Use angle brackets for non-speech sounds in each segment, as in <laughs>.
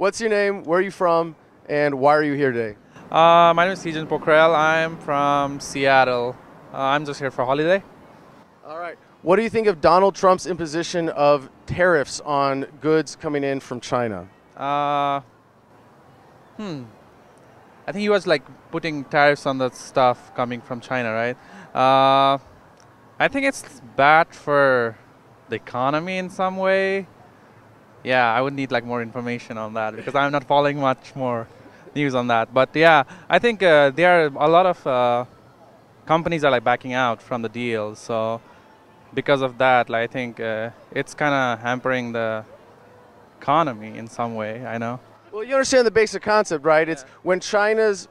What's your name? Where are you from? And why are you here today? Uh, my name is Tijan Pokhrel. I'm from Seattle. Uh, I'm just here for holiday. All right. What do you think of Donald Trump's imposition of tariffs on goods coming in from China? Uh, hmm. I think he was like putting tariffs on the stuff coming from China, right? Uh, I think it's bad for the economy in some way. Yeah, I would need like more information on that because I'm not following much more news on that. But yeah, I think uh, there are a lot of uh, companies are like backing out from the deal. So because of that, like, I think uh, it's kind of hampering the economy in some way. I know. Well, you understand the basic concept, right? It's when China's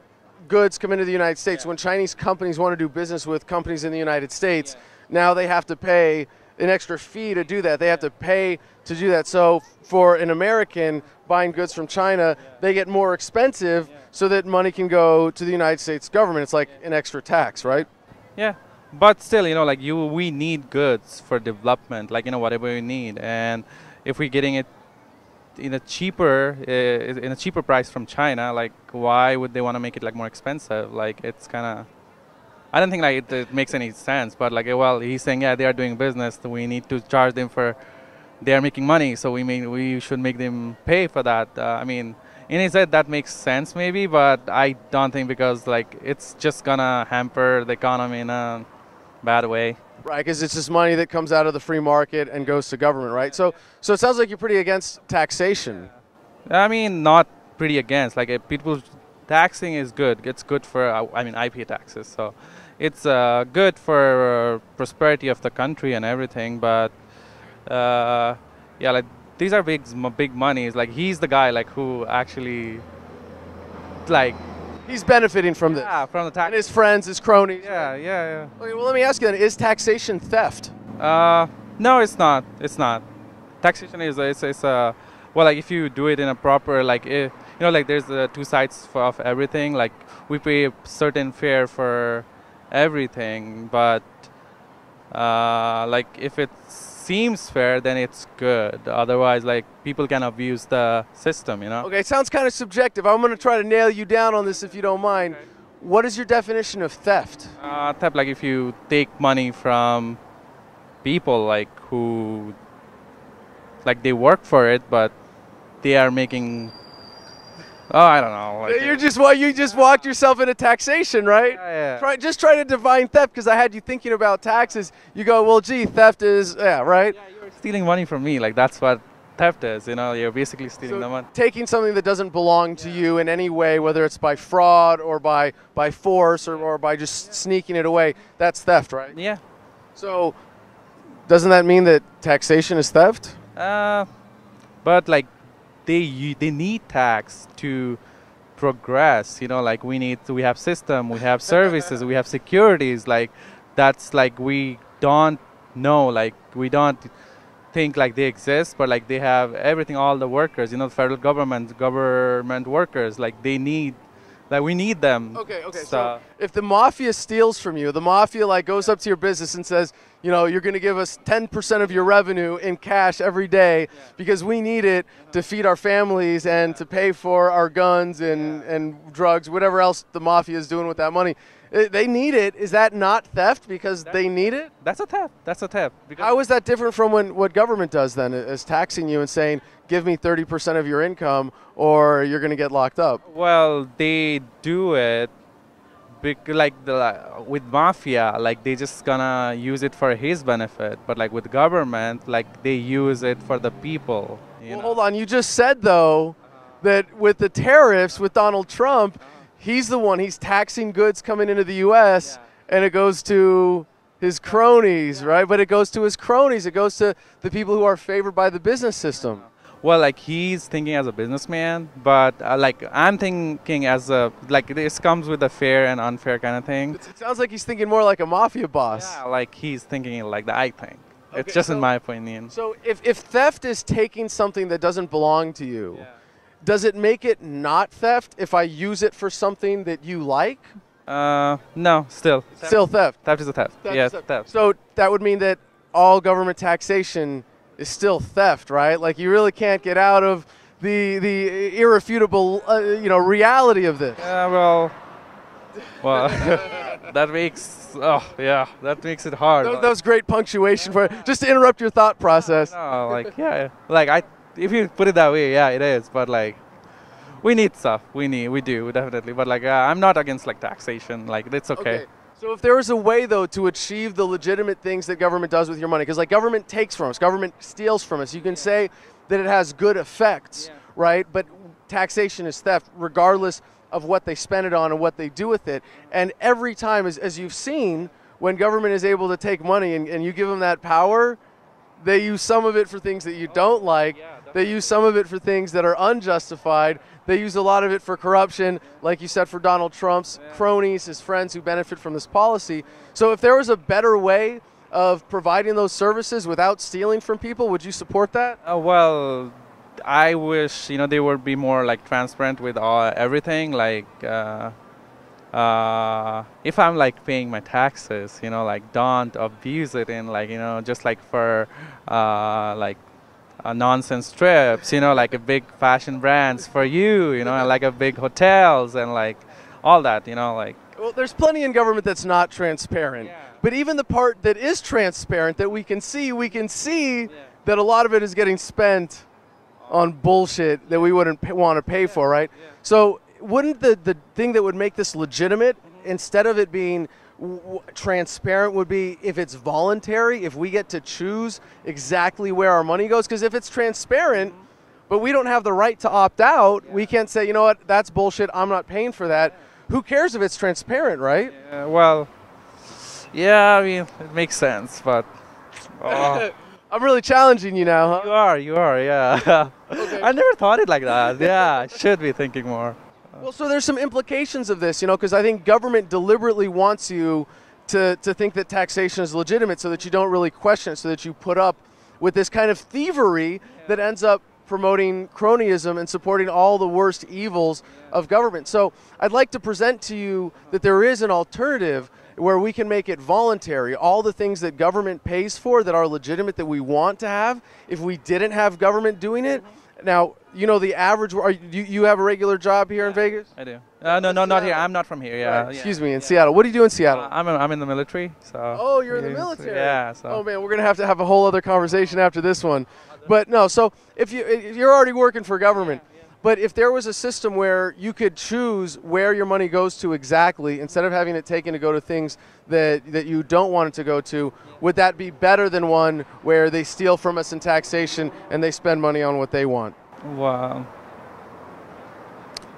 goods come into the United States, when Chinese companies want to do business with companies in the United States, now they have to pay an extra fee to do that. They have to pay to do that. So for an American buying goods from China, they get more expensive so that money can go to the United States government. It's like an extra tax, right? Yeah, but still, you know, like you, we need goods for development, like you know, whatever we need, and if we're getting it in a cheaper, uh, in a cheaper price from China, like why would they want to make it like more expensive? Like it's kind of I don't think like it, it, makes any sense. But like, well, he's saying, yeah, they are doing business. So we need to charge them for they are making money. So we mean we should make them pay for that. Uh, I mean, in his head that makes sense maybe, but I don't think because like it's just gonna hamper the economy in a bad way. Right, because it's just money that comes out of the free market and goes to government, right? So, so it sounds like you're pretty against taxation. I mean, not pretty against. Like people, taxing is good. It's good for uh, I mean IP taxes. So it's uh, good for prosperity of the country and everything. But uh, yeah, like these are big big monies. Like he's the guy like who actually like he's benefiting from this. Yeah, from the tax. And his friends, his cronies. Yeah, yeah, yeah. Okay, well let me ask you then: Is taxation theft? Uh, no, it's not. It's not. Taxation is it's it's a well like if you do it in a proper like if, eh, you know like there's uh, two sides for, of everything. Like we pay a certain fare for everything, but uh, like if it seems fair, then it's good. Otherwise, like people can abuse the system, you know. Okay, it sounds kind of subjective. I'm going to try to nail you down on this if you don't mind. Okay. What is your definition of theft? Uh, theft, like if you take money from people, like who, like they work for it, but they are making Oh, I don't know. Like You're just well, you just walked yourself into taxation, right? Yeah, yeah. Try, just try to define theft because I had you thinking about taxes. You go, well, gee, theft is yeah, right? Yeah, you're stealing money from me. Like that's what theft is. You know, you're basically stealing so the money. Taking something that doesn't belong to yeah. you in any way, whether it's by fraud or by by force or, or by just sneaking it away, that's theft, right? Yeah. So, doesn't that mean that taxation is theft? Uh, but like they they need tax to progress you know like we need we have system we have <laughs> services we have securities like that's like we don't know like we don't think like they exist but like they have everything all the workers you know the federal government government workers like they need like we need them. Okay, okay. So, so if the mafia steals from you, the mafia like goes up to your business and says, you know, you're going to give us 10% of your revenue in cash every day yeah. because we need it to feed our families and to pay for our guns and, yeah. and drugs, whatever else the mafia is doing with that money. Uh, they need it. Is that not theft because that, they need it? That's a theft. That's a theft. How is that different from when what government does then, is taxing you and saying, give me 30% of your income or you're going to get locked up? Well, they do it like the with mafia like they just gonna use it for his benefit but like with government like they use it for the people well, hold on you just said though that with the tariffs with donald trump uh-huh he's the one, he's taxing goods coming into the U.S., yeah. and it goes to his cronies, yeah. right? But it goes to his cronies. It goes to the people who are favored by the business system. Well, like he's thinking as a businessman, but uh, like I'm thinking as a like this comes with a fair and unfair kind of thing. It sounds like he's thinking more like a mafia boss. Yeah, like he's thinking like that. I think okay, it's just so, in my opinion. So if if theft is taking something that doesn't belong to you. Yeah does it make it not theft if I use it for something that you like? Uh, no, still. Still theft. Theft is a theft. theft yes, theft. theft. So that would mean that all government taxation is still theft, right? Like you really can't get out of the the irrefutable uh, you know reality of this. Yeah, well, well, <laughs> that makes oh yeah, that makes it hard. That, that was great punctuation for just to interrupt your thought process. No, like yeah, like I if you put it that way, yeah, it is. But like, we need stuff. We need, we do definitely. But like, uh, I'm not against like taxation. Like, it's okay. Okay. So if there was a way though to achieve the legitimate things that government does with your money, because like government takes from us, government steals from us, you can say that it has good effects, Yeah. right? But taxation is theft, regardless of what they spend it on and what they do with it. And every time, as, as you've seen, when government is able to take money and, and you give them that power, they use some of it for things that you don't like. yeah, they use some of it for things that are unjustified. They use a lot of it for corruption, like you said, for Donald Trump's cronies, his friends who benefit from this policy. So, if there was a better way of providing those services without stealing from people, would you support that? Uh, well, I wish you know they would be more like transparent with all everything. Like, uh, uh, if I'm like paying my taxes, you know, like don't abuse it in like you know just like for uh, like uh, nonsense trips, you know, like a big fashion brands for you, you know, and like a big hotels and like all that, you know, like Well, there's plenty in government that's not transparent. Yeah. But even the part that is transparent, that we can see, we can see that a lot of it is getting spent on bullshit that we wouldn't want to pay for, right? So, wouldn't the, the thing that would make this legitimate, instead of it being w- transparent, would be if it's voluntary, if we get to choose exactly where our money goes? Because if it's transparent, but we don't have the right to opt out, we can't say, you know what, that's bullshit, I'm not paying for that. Who cares if it's transparent, right? uh, well, yeah, I mean it makes sense, but <laughs> oh, I'm really challenging you now, you are, you are, yeah. <laughs> I never thought it like that. Yeah, I should be thinking more. Well, so there's some implications of this, you know, because I think government deliberately wants you to, to think that taxation is legitimate so that you don't really question it, so that you put up with this kind of thievery that ends up promoting cronyism and supporting all the worst evils of government. So I'd like to present to you that there is an alternative where we can make it voluntary. All the things that government pays for that are legitimate that we want to have, if we didn't have government doing it. Mm-hmm. Now, you know the average. Are you, you have a regular job here in Vegas? I do. Uh, no, no, not here. I'm not from here. Yeah. Right, yeah. Excuse me, in Seattle. What do you do in Seattle? Uh, I'm in, I'm in the military, so. oh, you're in the military. Yeah. So. Oh man, we're gonna have to have a whole other conversation after this one. But no, so if you if you're already working for government, but if there was a system where you could choose where your money goes to exactly, instead of having it taken to go to things that that you don't want it to go to, would that be better than one where they steal from us in taxation and they spend money on what they want? Wow.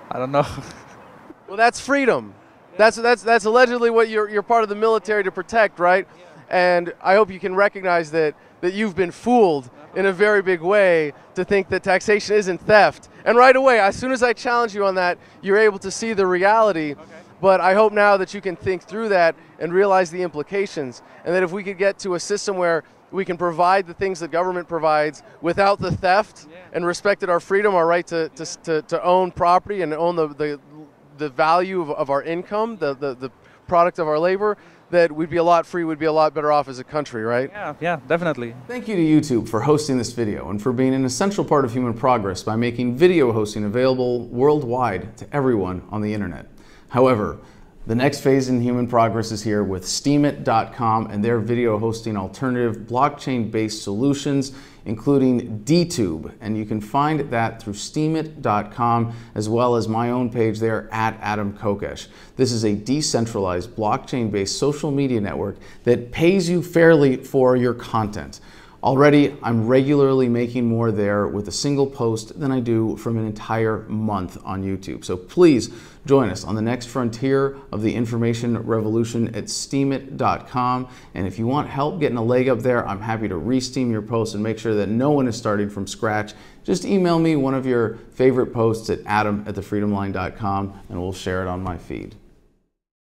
I don't know. <laughs> Well, that's freedom. That's that's that's allegedly what you're you're part of the military to protect, right? And I hope you can recognize that that you've been fooled in a very big way to think that taxation isn't theft. And right away, as soon as I challenge you on that, you're able to see the reality. But I hope now that you can think through that and realize the implications, and that if we could get to a system where we can provide the things that government provides without the theft and respected our freedom, our right to, to, to, to own property and own the, the, the value of, of our income, the, the, the product of our labor, that we'd be a lot free, we'd be a lot better off as a country, right? yeah, yeah, definitely. Thank you to YouTube for hosting this video and for being an essential part of human progress by making video hosting available worldwide to everyone on the internet. However, the next phase in human progress is here with steemit.com and their video hosting alternative blockchain based solutions, including DTube. And you can find that through steemit.com as well as my own page there at Adam Kokesh. This is a decentralized blockchain based social media network that pays you fairly for your content. Already, I'm regularly making more there with a single post than I do from an entire month on YouTube. So please join us on the next frontier of the information revolution at steemit.com. And if you want help getting a leg up there, I'm happy to re-steem your posts and make sure that no one is starting from scratch. Just email me one of your favorite posts at adam at thefreedomline.com and we'll share it on my feed.